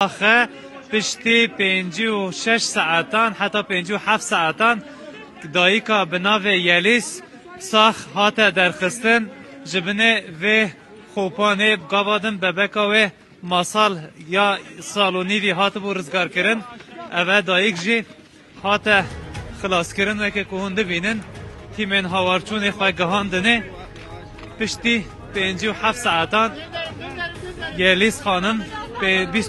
آخه پشتی پنجی و شش ساعتان حتی پنجی و هفت ساعتان دایی که به ناو یلیس ساخ هات درخستن جبنه و خوپانه گوادن ببکا و ماسال یا سالونی وی هات بو رزگار کرن اوه دایک جی هات خلاص کرن و که کهونده بینن تیمن هاوارچون خواه گهاندنه پشتی پنجی و هفت ساعتان یلیس خانم به